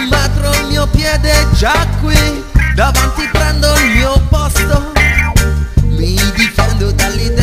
un metro il mio piede già qui. Davanti prendo il mio posto. Mi difendo dall'idea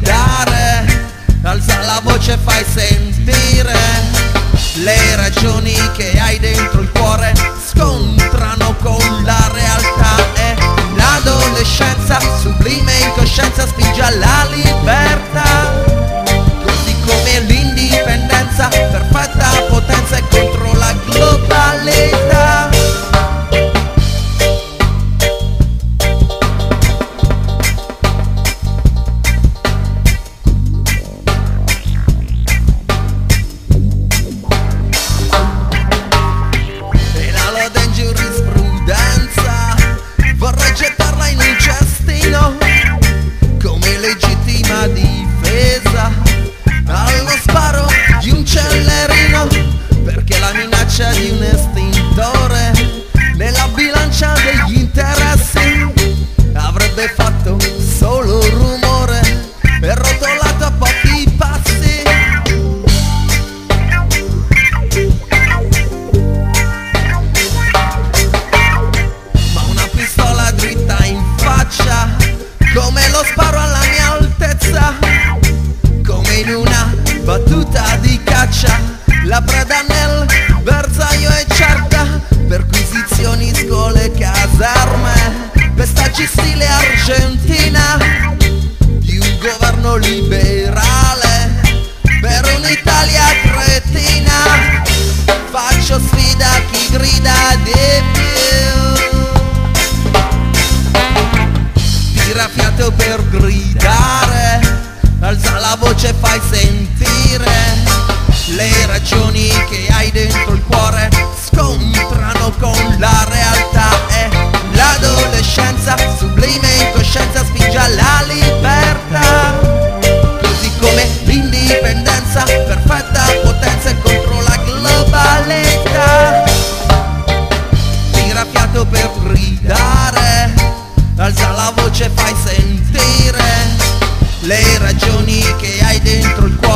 gridare, alza la voce fai sentire le ragioni che hai dentro il cuore. Scontrano voce fai sentire. Le ragioni che hai dentro il cuore scontrano con la realtà e l'adolescenza sublime incoscienza spinge alla libertà. Così come l'indipendenza perfetta potenza e contro la globalità. Tira fiato per gridare, alza la voce fai sentire le ragioni che hai dentro il cuore